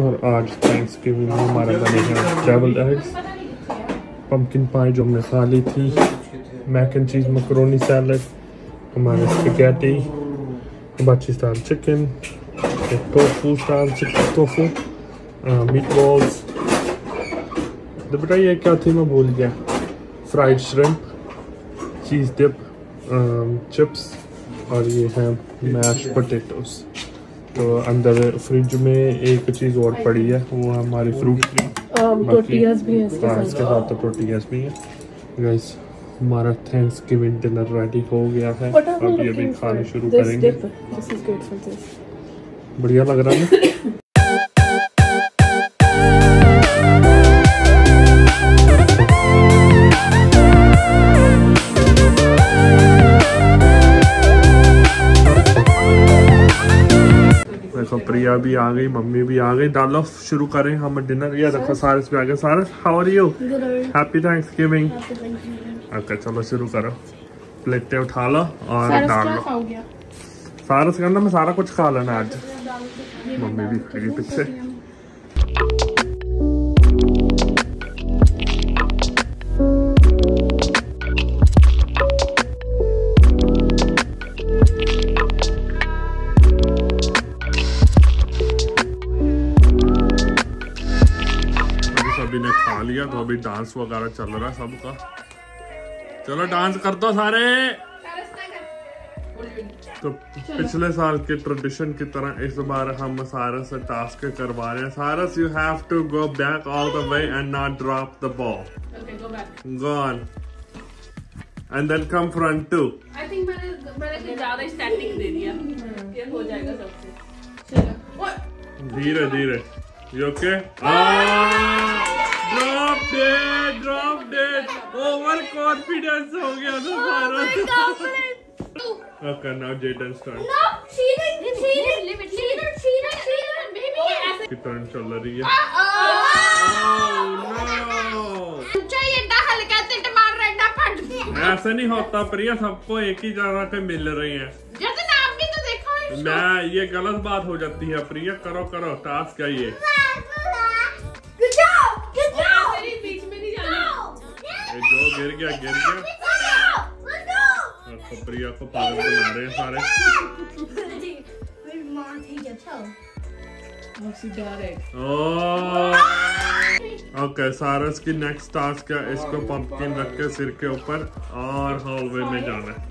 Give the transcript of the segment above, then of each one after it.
और आज thanks giving में हमारे बने हैं ट्रैवल एग्स पम्पकिन पाई जो हमने खा ली थी mac and cheese macaroni salad हमारे spaghetti hibachi style chicken tofu style chicken tofu meat balls तो बेटा ये क्या थी, मैं भूल गया। Fried shrimp cheese dip chips और ये है मैश पोटैटोस तो अंदर फ्रिज में एक चीज़ और पड़ी है वो है हमारी फ्रूट की टोटियाज भी हैं इसके हाँ साथ। इसके साथ तो भी है। गाइस हमारा थैंक्स गिविंग डिनर रेडी हो गया है। अभी अभी खाना शुरू करेंगे. बढ़िया लग रहा है देखो भी आ गई मम्मी भी आ गई। डालो शुरू करें हम डिनर। या रखो सारस भी आ गए। Cyrus how are you happy Thanksgiving okay चलो शुरू करो। प्लेटें उठा लो और डाल लो। सारस कहना मैं सारा कुछ खा लेना आज। मम्मी भी खाएगी पीछे। सभी ने खा लिया तो अभी डांस वगैरह चल रहा है सबका। चलो डांस कर दो सारे? तो पिछले साल के ट्रेडिशन की तरह इस बार हम सारस से टास्क करवा रहे हैं। Cyrus you have to go back all the way and not drop the ball Okay. Go on and then come front to I think मैंने मैंने ज़्यादा स्टैटिक दे दिया। ये हो जाएगा सबसे चलो। धीरे धीरे। You okay drop dead drop dead over confidence हो गया था Cyrus okay now Jaden start No, cheater, cheater, cheater, cheater, cheater, baby. की टर्न चल रही है Oh, ऐसा नहीं होता प्रिया सबको एक ही जगह पे मिल रही है। जैसे आप भी तो देखो मैं ये गलत बात हो जाती है प्रिया करो करो टास्क क्या ये। गिर गया गिर गया और तो को पागल बना रहे हैं सारे got it. ओके सारस की नेक्स्ट टास्क है इसको पंपकिन रख के सिर के ऊपर और हॉलवे में जाना है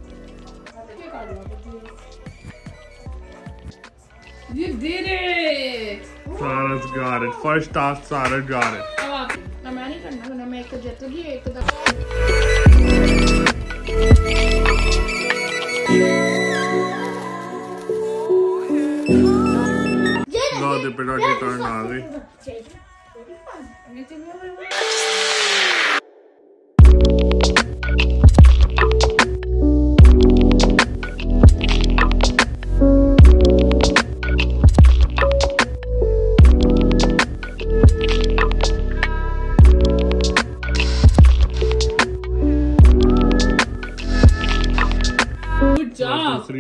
You did it. Cyrus got it first task Cyrus got it अब आप ना मैं नहीं करना वरना मैं एक तो जीतूँगी एक तो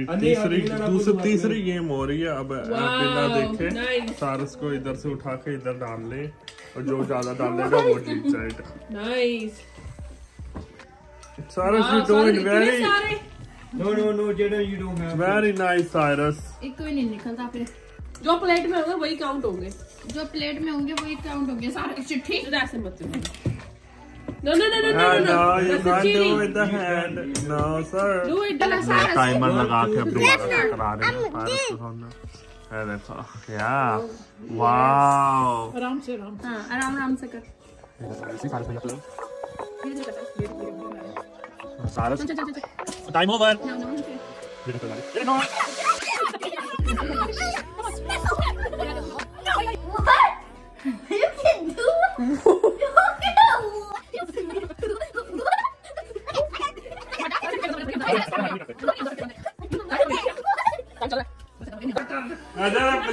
दूसरी तीसरी दूसरी तीसरी गेम हो रही है अब बिना देखे सारस को इधर से उठा के इधर डाल ले और जो ज़्यादा डालेगा वो जीत जाएगा। Cyrus you very No, no, no, Jaden, you don't have. Very nice Cyrus एक भी नहीं निकलता फिर। जो प्लेट में होंगे वही काउंट होंगे। जो प्लेट में होंगे वही काउंट होंगे सारे चिट्ठी ऐसे मत no no no no Ah, no no, you That's can't do cheating. with the hand. No, sir. Do it. चलो सारा टाइमर लगा के अब दोबारा करा रहे हैं सारस को सामने है देखो या वाओ आराम से आराम हाँ आराम आराम से कर सारस चल चल चल time over What? You can do अगर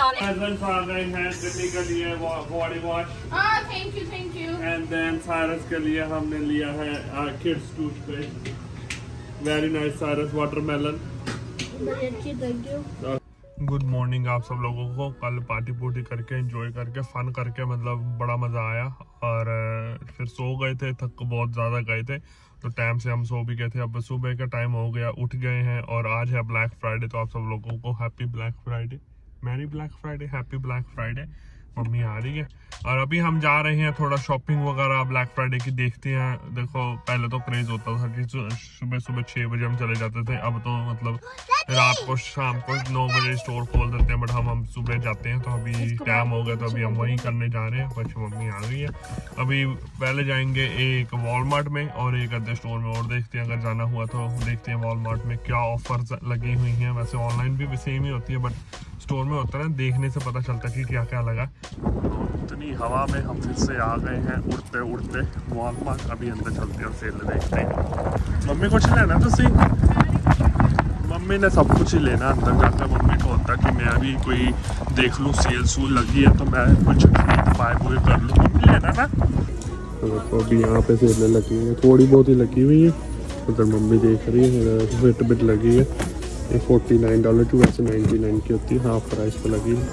Husband father हैं दिल्ली के लिए body wash Ah, thank you, thank you. And then Cyrus के लिए हमने लिया है kids toothpaste very nice Cyrus watermelon good morning आप सब लोगों को। कल पार्टी पुर्टी करके एंजॉय करके फन करके मतलब बड़ा मज़ा आया। और फिर सो गए थे थक बहुत ज़्यादा गए थे। तो टाइम से हम सो भी गए थे। अब सुबह का टाइम हो गया उठ गए हैं। और आज है ब्लैक फ्राइडे तो आप सब लोगों को happy black Friday merry black Friday happy black Friday mummy आ रही है। और अभी हम जा रहे हैं थोड़ा शॉपिंग वगैरह ब्लैक फ्राइडे की देखते हैं। देखो पहले तो क्रेज होता था कि सुबह सुबह छः बजे हम चले जाते थे। अब तो मतलब रात को शाम को नौ बजे स्टोर खोल देते हैं बट हम हम सुबह जाते हैं तो अभी टाइम हो गया तो अभी हम वहीं करने जा रहे हैं। बस मम्मी आ गई है। अभी पहले जाएँगे एक वॉलमार्ट में और एक अदर स्टोर में और देखते हैं अगर जाना हुआ तो देखते हैं वॉलमार्ट में क्या ऑफर्स लगी हुई हैं। वैसे ऑनलाइन भी सेम ही होती है बट स्टोर में होता है देखने से पता चलता है कि क्या क्या लगा। तो इतनी हवा में हम फिर से आ गए हैं उड़ते उड़ते। वॉलमार्ट अभी अंदर चलते हैं और सेल देखते हैं। मम्मी कुछ लेना तुसी? मम्मी ने सब कुछ ही लेना अंदर जाकर। मम्मी को होता कि मैं भी कोई देख लूँ सेल सूल लगी है तो मैं कुछ खरीद बाय बुय कर लूँ। मम्मी लेना ना? देखो अभी यहाँ पे सेलें लगी हुई हैं थोड़ी बहुत ही लगी हुई है। उधर मम्मी देख रही है फिट बिट लगी है। ये फोर्टी नाइन डॉलर की वैसे नाइन्टी नाइन की होती है हाफ़ प्राइस पे लगी है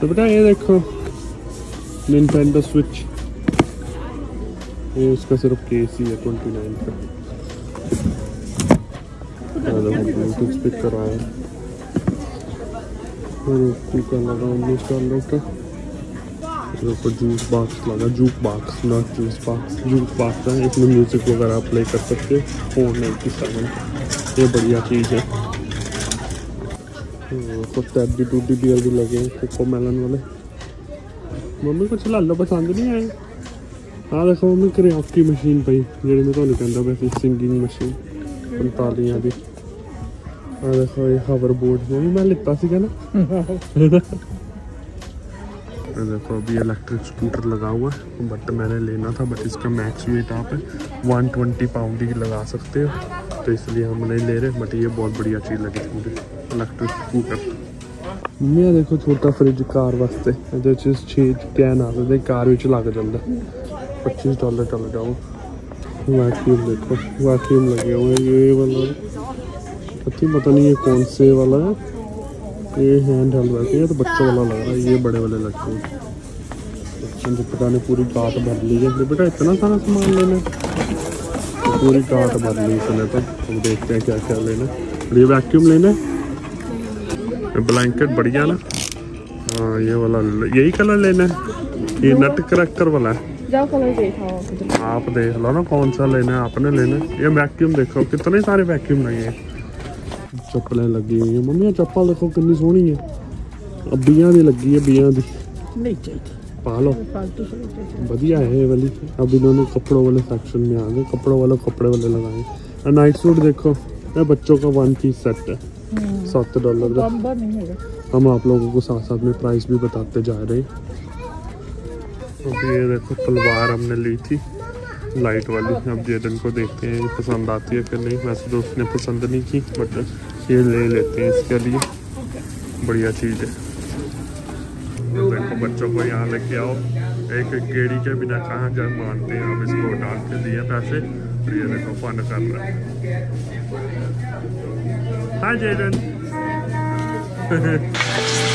तो बेटा ये देखो निंटेंडो स्विच ये उसका सिर्फ़ केस ही है ट्वेंटी नाइन का ब्लूटूथ स्पीकर आया कुकर लगा उन्नीस डॉलर का के जूस बॉक्स लगा juke box not juice box juke box है, इसमें म्यूज़िक वगैरह प्ले कर सकते फोर नाइन्टी सेवन ये बढ़िया चीज़ है। कुछ टैबी टूटी बियर भी लगे कोको मेलन वाले। मम्मी कुछ लालो पसंद नहीं आए? हाँ देखो मम्मी करियाकी मशीन पई जी मैं तुम्हें कहता वैसे सिंगिंग मशीन पंतालियाँ भी हाँ देखो, ये हावर बोर्ड मैं लिता ना। ये देखो अभी इलेक्ट्रिक स्कूटर लगा हुआ है बट मैंने लेना था बट इसका मैक्स वेट आप 120 पाउंड ही लगा सकते हो तो इसलिए हम नहीं ले रहे बट ये बहुत बढ़िया चीज़ लगी थी मुझे इलेक्ट्रिक स्कूटर ਮੰਮੀ ਆ ਦੇਖੋ ਛੋਟਾ ਫ੍ਰਿਜ ਕਾਰ ਵਾਸਤੇ ਇਹਦੇ ਚ 6 ਕੈਨ ਆ ਸਕਦੇ ਕਾਰ ਵਿੱਚ ਲੱਗ ਜਾਂਦਾ 25 डॉलर चल जाओ वैक्यूम देखो वैक्यूम लगे हुए हैं ये वाला पति पता नहीं ये कौन से वाला है ये हैंड हेल्ड वैक्यूम ये तो बच्चों वाला लग रहा है ये बड़े वाले लगते हैं। बच्चों को पता नहीं पूरी गाट भर ली है। बेटा इतना सारा सामान लेना तो पूरी गाट भर ली इसने तो हम देखते हैं क्या क्या लेना और ये वैक्यूम लेना ब्लैंकेट बढ़िया ना। हाँ ये वाला यही कलर लेना है। ये नट क्रैकर वाला है। आप देख लो ना कौन सा लेना है आपने लेना है। ये वैक्यूम देखो कितने सारे वैक्यूम लगे हैं। चप्पलें लगी हुई हैं मम्मी चप्पल देखो कितनी सोहनी है अब बियाँ दी लगी है बियाँ दी पा लो बढ़िया है ये वाली अब इन्होंने कपड़ों वाले सेक्शन में आ गए कपड़ों वाले कपड़े वाले लगाए और नाइट सूट देखो ये बच्चों का वन पीस सेट है सात डॉलर का हम आप लोगों को साथ साथ में प्राइस भी बताते जा रहे हैं अब ये देखो तलवार हमने ली थी लाइट वाली अब जेडन को देखते हैं पसंद आती है कि नहीं। वैसे तो उसने पसंद नहीं की बट ये ले लेते हैं इसके लिए। बढ़िया चीज़ है। देखो बच्चों को यहाँ लेके आओ। एक गेड़ी के बिना कहाँ जा मानते हैं? अब इसको डाल के दिए पैसे। और ये देखो फन कर रहा है। हाँ जेडन